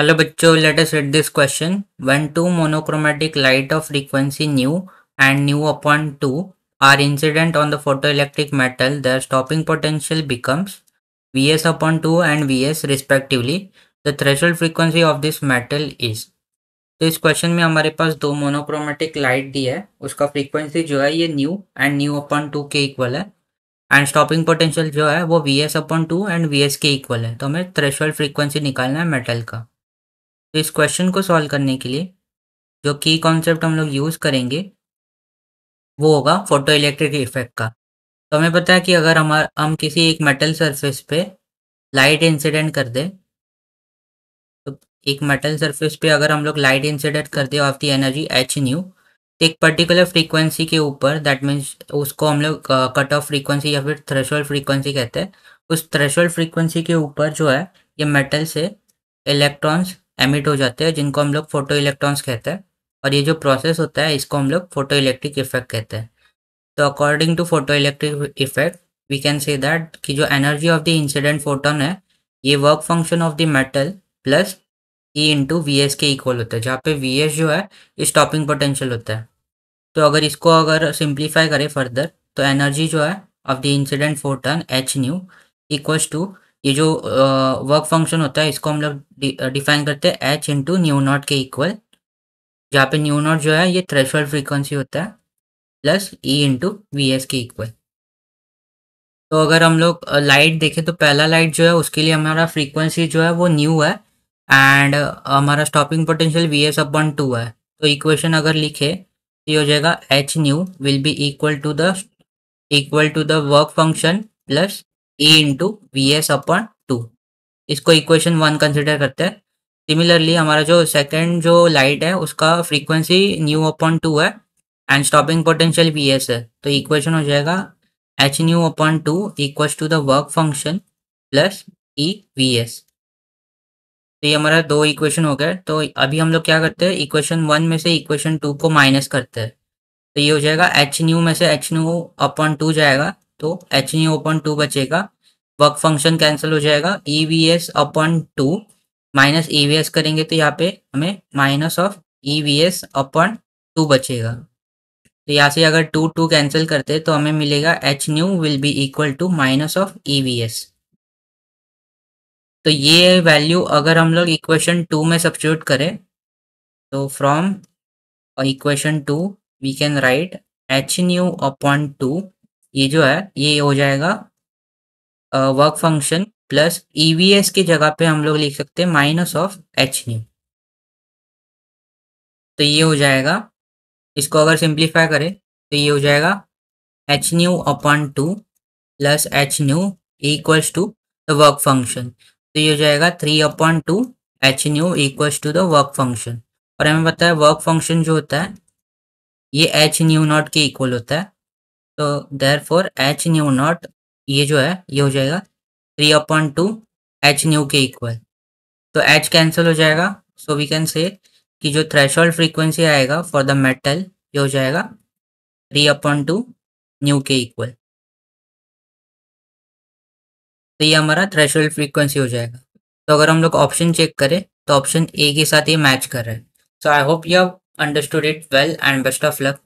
Hello बच्चों let us read this question when two monochromatic light of frequency nu and nu upon two are incident on the photoelectric metal the stopping potential becomes V S upon two and V S respectively the threshold frequency of this metal is तो इस question में हमारे पास दो monochromatic light दी है। उसका frequency जो है ये nu and nu upon two के इक्वल है। एंड स्टॉपिंग पोटेंशियल जो है वो V S upon two and V S के इक्वल है। तो हमें थ्रेशोल्ड फ्रीक्वेंसी निकालना है मेटल का। तो इस क्वेश्चन को सॉल्व करने के लिए जो की कॉन्सेप्ट हम लोग यूज़ करेंगे, वो होगा फ़ोटो इलेक्ट्रिक इफ़ेक्ट का। तो हमें पता है कि अगर हमारा, हम किसी एक मेटल सरफेस पे लाइट इंसिडेंट कर दे तो एक मेटल सरफेस पे अगर हम लोग लाइट इंसिडेंट कर दे of the energy H nu तो एक पर्टिकुलर फ्रीक्वेंसी के ऊपर दैट मीन्स उसको हम लोग कट ऑफ़ फ्रीक्वेंसी या फिर थ्रेशोल्ड फ्रीक्वेंसी कहते हैं, उस थ्रेशोल्ड फ्रीक्वेंसी के ऊपर जो है, ये मेटल से इलेक्ट्रॉन्स एमिट हो जाते हैं, जिनको हम लोग फ़ोटो इलेक्ट्रॉन्स कहते हैं। और ये जो प्रोसेस होता है, इसको हम लोग फ़ोटो इलेक्ट्रिक इफ़ेक्ट कहते हैं। तो according to photo electric effect we can say that कि जो energy of the incident photon है, ये work function of the metal plus E into V S के इक्वल होता है, जहाँ पे वी एस जो है स्टॉपिंग पोटेंशियल होता है। तो अगर इसको अगर सिंप्लीफाई करें फर्दर तो एनर्जी जो है of the incident photon H nu equals to ये जो वर्क फ़ंक्शन होता है, इसको हम लोग डिफाइन करते हैं एच इंटू न्यू नॉट के इक्वल जहाँ पे न्यू नॉट जो है, ये थ्रेशोल्ड फ्रीक्वेंसी होता है plus E into V S के इक्वल तो अगर हम लोग लाइट देखें तो पहला लाइट जो है, उसके लिए हमारा फ्रीक्वेंसी जो है, वो न्यू है एंड हमारा stopping potential V S upon two है। तो इक्वेशन अगर लिखे तो ये हो जाएगा H nu will be equal to the equal to the work function plus E into V S upon two इसको इक्वेशन वन कंसिडर करते हैं। सिमिलरली हमारा जो सेकेंड जो लाइट है, उसका फ्रीक्वेंसी न्यू अपॉन टू है and stopping potential V S है। तो इक्वेशन हो जाएगा H nu upon two equals to the work function plus E V S तो ये हमारा दो इक्वेशन हो गए। तो अभी हम लोग क्या करते हैं? इक्वेशन वन में से इक्वेशन टू को माइनस करते हैं। तो ये हो जाएगा एच न्यू में से एच न्यू अपॉन टू जाएगा। तो एच न्यू अपॉन टू बचेगा। वर्क फ़ंक्शन कैंसिल हो जाएगा। E V S upon two minus E V S करेंगे तो यहाँ पे हमें minus of E V S upon two बचेगा। तो यहाँ से अगर टू टू कैंसिल करते तो हमें मिलेगा H nu will be equal to minus of E V S तो ये वैल्यू अगर हम लोग इक्वेशन टू में सब्सिट्यूट करें तो from equation two we can write H nu upon two ये जो है, ये हो जाएगा work function plus E V S की जगह पे हम लोग लिख सकते हैं माइनस ऑफ़ एच न्यू तो ये हो जाएगा, इसको अगर सिंप्लीफाई करें तो ये हो जाएगा h nu upon two plus h nu equals to the work function तो ये हो जाएगा three upon two h nu equals to the work function और हमें पता है वर्क फ़ंक्शन जो होता है, ये एच न्यू नॉट के इक्वल होता है। तो therefore H nu not ये जो है, ये हो जाएगा three upon two h nu के इक्वल तो एच कैंसिल हो जाएगा सो वी कैन से कि जो थ्रेशोल्ड फ्रीक्वेंसी आएगा फॉर द मेटल ये हो जाएगा थ्री अपॉन टू न्यू के इक्वल तो ये हमारा थ्रेशोल्ड फ्रीक्वेंसी हो जाएगा। तो अगर हम लोग ऑप्शन चेक करें तो ऑप्शन ए के साथ ये मैच कर रहा है। So I hope you have understood it well and best of luck